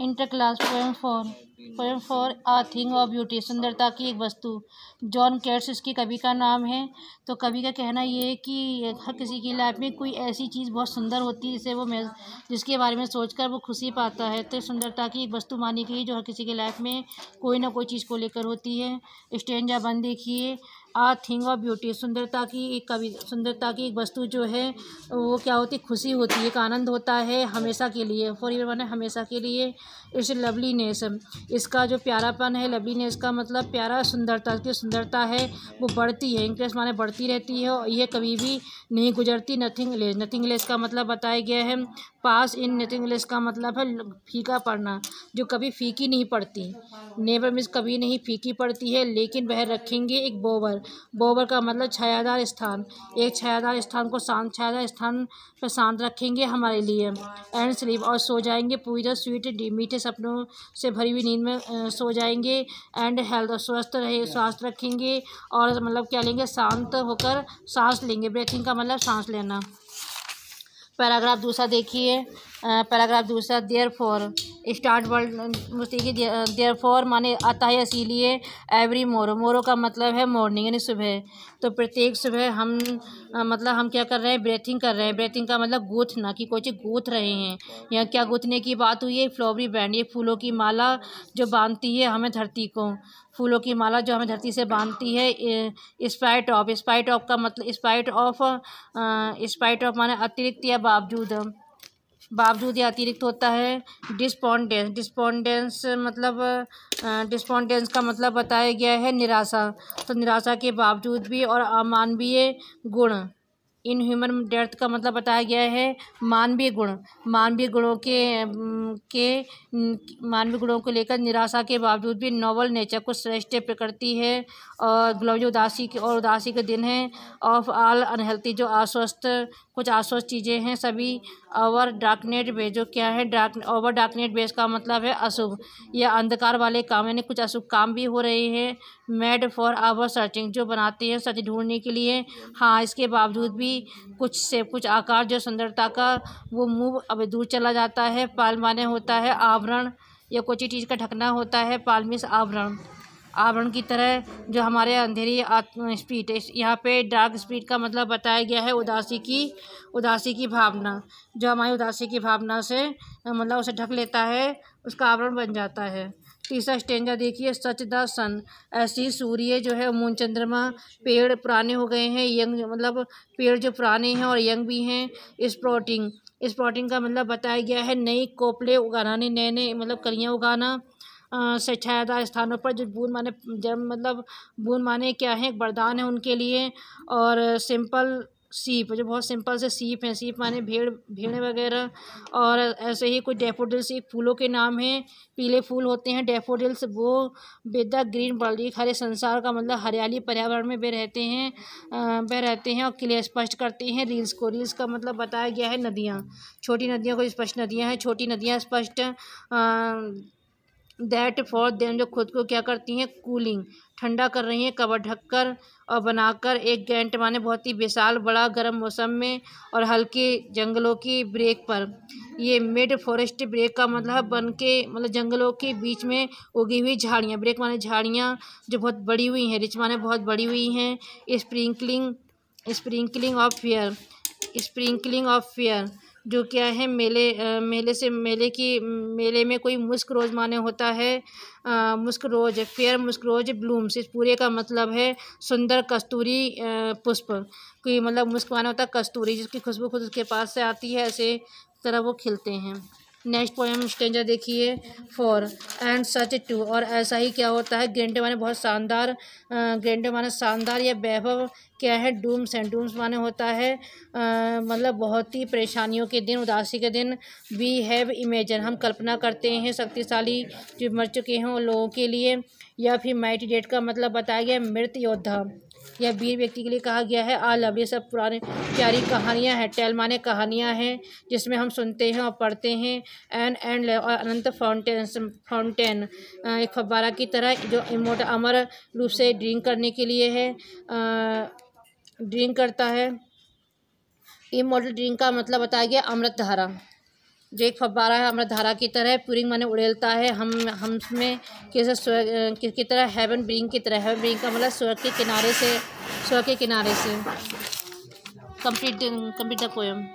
Inter class poem for poem for a thing of beauty सुंदरता की एक वस्तु। जॉन केट्स इसकी कवि का नाम है। तो कवि का कहना ये है कि हर किसी की लाइफ में कोई ऐसी चीज़ बहुत सुंदर होती है, जिसे वो जिसके बारे में सोचकर वो खुशी पाता है। तो सुंदरता की एक वस्तु मानी गई जो हर किसी की लाइफ में कोई ना कोई चीज़ को लेकर होती है। स्टेंजा बंद देखिए। आ थिंग ऑफ़ ब्यूटी सुंदरता की एक कवि, सुंदरता की एक वस्तु जो है, वो क्या होती है? खुशी होती है, एक आनंद होता है हमेशा के लिए फॉर एवर वन हमेशा के लिए। इस लवलीनेस इसका जो प्यारापन है लवलीनेस का मतलब प्यारा, सुंदरता, की सुंदरता है, वो बढ़ती है इंक्रेस माने बढ़ती रहती है, और ये कभी भी नहीं गुजरती नथिंग लेस नथिंग लेस का मतलब बताया गया है। पास इन नथिंग लेस का मतलब है फीका पड़ना, जो कभी फीकी नहीं पड़ती। नेवर मिस कभी नहीं फीकी पड़ती है, लेकिन वह रखेंगे एक बोवर। बोबर का मतलब छायादार स्थान। एक छायादार स्थान को शांत, छायादार स्थान पर शांत रखेंगे हमारे लिए। एंड स्लीप, और सो जाएँगे पूरी तरह स्वीट मीठे सपनों से भरी हुई नींद में सो जाएँगे। एंड हेल्थ, स्वस्थ रहे स्वास्थ्य रखेंगे, और मतलब क्या लेंगे? शांत होकर सांस लेंगे। ब्रेथिंग का मतलब सांस लेना। पैराग्राफ दूसरा देखिए। पैराग्राफ दूसरा, देयर फॉर। स्टार्ट वर्ल्ड मुस्ती देयर फॉर माने आता है इसीलिए एवरी मोरो। मोरो का मतलब है मॉर्निंग यानी सुबह। तो प्रत्येक सुबह हम मतलब हम क्या कर रहे हैं ब्रेथिंग कर रहे हैं। ब्रेथिंग का मतलब गूथना कि कोई चीज़ गूथ रहे हैं। या क्या गूथने की बात हुई है? फ्लोवरी बैंड ये फूलों की माला जो बांधती है हमें धरती को। फूलों की माला जो हमें धरती से बांधती है स्पाइट ऑफ़ स्पाइट ऑफ़ का मतलब स्पाइट ऑफ़ स्पाइट ऑफ़ माने अतिरिक्त या बावजूद। बावजूद या अतिरिक्त होता है डिस्पॉन्डेंस डिस्पॉन्डेंस मतलब डिस्पॉन्डेंस का मतलब बताया गया है निराशा। तो निराशा के बावजूद भी और अमानवीय गुण। इन ह्यूमन डेथ का मतलब बताया गया है मानवीय गुण। मानवीय गुणों के के मानवीय गुणों को लेकर निराशा के बावजूद भी नॉवल नेचर को श्रेष्ठ प्रकृति है और ग्लोज उदासी के, और उदासी के दिन है। ऑफ़ ऑल अनहेल्थी जो अस्वस्थ कुछ अस्वस्थ चीज़ें हैं सभी। ओवर डार्कनेट बेस जो क्या है? डार्क ओवर डार्कनेट बेस का मतलब है अशुभ। या अंधकार वाले काम यानी कुछ अशुभ काम भी हो रहे हैं। मेड फॉर आवर सर्चिंग जो बनाते हैं सच ढूँढने के लिए। हाँ इसके बावजूद भी कुछ से कुछ आकार जो सुंदरता का वो मुँह अब दूर चला जाता है पाल माने होता है, आवरण या कुछ चीज़ का ढकना होता है, पालमिस आवरण। आवरण की तरह जो हमारे अंधेरी स्पीड यहाँ पे डार्क स्पीड का मतलब बताया गया है उदासी की उदासी की भावना। जो हमारी उदासी की भावना से मतलब उसे ढक लेता है, उसका आवरण बन जाता है। तीसरा स्टेंजा देखिए सच द सन। ऐसी सूर्य जो है, मून चंद्रमा, पेड़ पुराने हो गए हैं, यंग मतलब पेड़ जो पुराने हैं और यंग भी हैं स्प्रोटिंग स्प्रोटिंग का मतलब बताया गया है, नई कोपले उगाना नए नए मतलब कलियाँ उगाना से छायादार स्थानों पर जो बूंद माने, जब मतलब बूंद माने क्या है एक वरदान है उनके लिए और सिंपल सीप, जो बहुत सिंपल से सीप हैं, सीप माने भेड़ भेड़ वगैरह, और ऐसे ही कुछ डेफोडिल्स एक फूलों के नाम हैं, पीले फूल होते हैं डेफोडिल्स वो बेदा ग्रीन वर्ल्ड एक हरे संसार का मतलब हरियाली पर्यावरण में वे रहते हैं वे रहते हैं और क्लियर स्पष्ट करते हैं रील्स को। रील्स का मतलब बताया गया है नदियाँ, छोटी नदियों को स्पष्ट, नदियाँ हैं, छोटी नदियाँ स्पष्ट दैट फॉर देम जो खुद को क्या करती हैं? कूलिंग ठंडा कर रही हैं कवर ढककर और बनाकर एक गेंट माने बहुत ही विशाल बड़ा गर्म मौसम में और हल्के जंगलों की ब्रेक पर। ये मिड फॉरेस्ट ब्रेक का मतलब बन के मतलब जंगलों के बीच में उगी हुई झाड़ियाँ। ब्रेक माने झाड़ियाँ जो बहुत बड़ी हुई हैं रिच माने बहुत बड़ी हुई हैं। Sprinkling sprinkling of fair sprinkling of fair जो क्या है, मेले मेले से मेले की, मेले में कोई मुश्क रोज़ माने होता है मुस्क रोज, फेयर मुस्क रोज ब्लूम्स इस पूरे का मतलब है सुंदर कस्तूरी पुष्प। कोई मतलब मुस्क माने होता है कस्तूरी, जिसकी खुशबू खुद उसके पास से आती है, ऐसे तरह वो खिलते हैं। नेक्स्ट पोएम स्टेंजर देखिए फॉर एंड सच टू और ऐसा ही क्या होता है? ग्रेंडे माने बहुत शानदार ग्रेंडे माने शानदार या वैभव क्या है? डूम्स एंड डूम्स माने होता है। आ, मतलब बहुत ही परेशानियों के दिन उदासी के दिन वी हैव इमेजन हम कल्पना करते हैं शक्तिशाली जो मर चुके हैं उन लोगों के लिए या फिर माइटी डेट का मतलब बताया गया मृत योद्धा। या वीर व्यक्ति के लिए कहा गया है, आ लव ये सब पुराने प्यारी कहानियाँ हैं टेल माने कहानियाँ हैं, जिसमें हम सुनते हैं और पढ़ते हैं। एन एंड और अनंत फाउंटेन फाउंटेन एक फब्बारा की तरह, जो इमोट, अमर रूप से ड्रिंक करने के लिए है ड्रिंक करता है। इमोटल ड्रिंक का मतलब बताया गया अमृत धारा जो एक फब्बारा है, हमारा धारा की तरह पुरिंग माने उड़ेलता है। हम हम में कैसे स्वर्ग की तरह हेवन ब्रिंग की तरह हेवन ब्रिंग का मतलब स्वर्ग के किनारे से स्वर्ग के किनारे से। Complete complete the poem